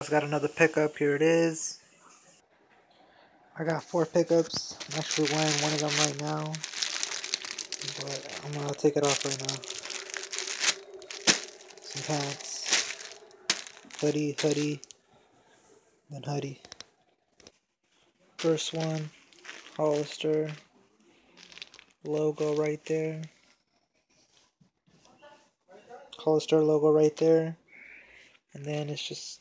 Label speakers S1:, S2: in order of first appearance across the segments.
S1: I've got another pickup. Here it is. I got four pickups. I'm actually wearing one of them right now. But I'm gonna take it off right now. Some pants. Hoodie, hoodie, then hoodie. First one, Hollister. Logo right there. Hollister logo right there. And then it's just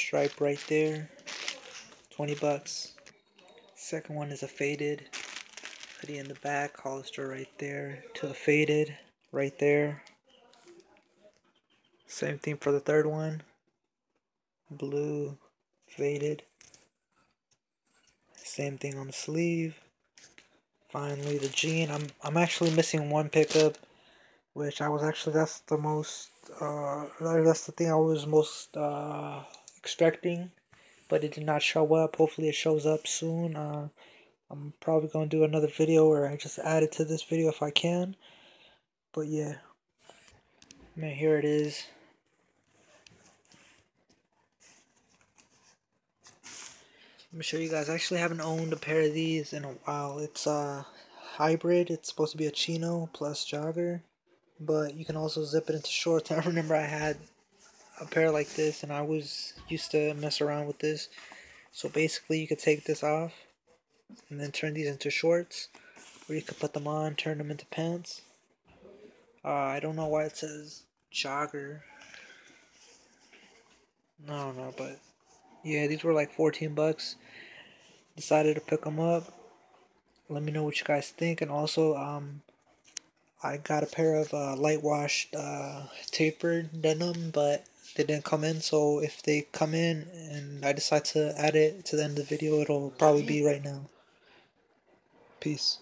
S1: stripe right there. 20 bucks. Second one is a faded. Hoodie in the back, Hollister right there. To a faded right there. Same thing for the third one. Blue, faded. Same thing on the sleeve. Finally, the jean. I'm I'm actually missing one pickup which I was actually that's the most uh, that's the thing I was most uh, expecting, but it did not show up. Hopefully, it shows up soon. Uh, I'm probably gonna do another video where I just add it to this video if I can. But yeah, man, here it is. Let me show you guys. I actually haven't owned a pair of these in a while. It's a hybrid. It's supposed to be a chino plus jogger but you can also zip it into shorts. I remember I had a pair like this and I was used to mess around with this. So basically you could take this off and then turn these into shorts or you could put them on, turn them into pants. Uh, I don't know why it says jogger. No, no, but yeah, these were like 14 bucks. Decided to pick them up. Let me know what you guys think and also um I got a pair of uh, light washed uh, tapered denim, but they didn't come in. So if they come in and I decide to add it to the end of the video, it'll probably be right now. Peace.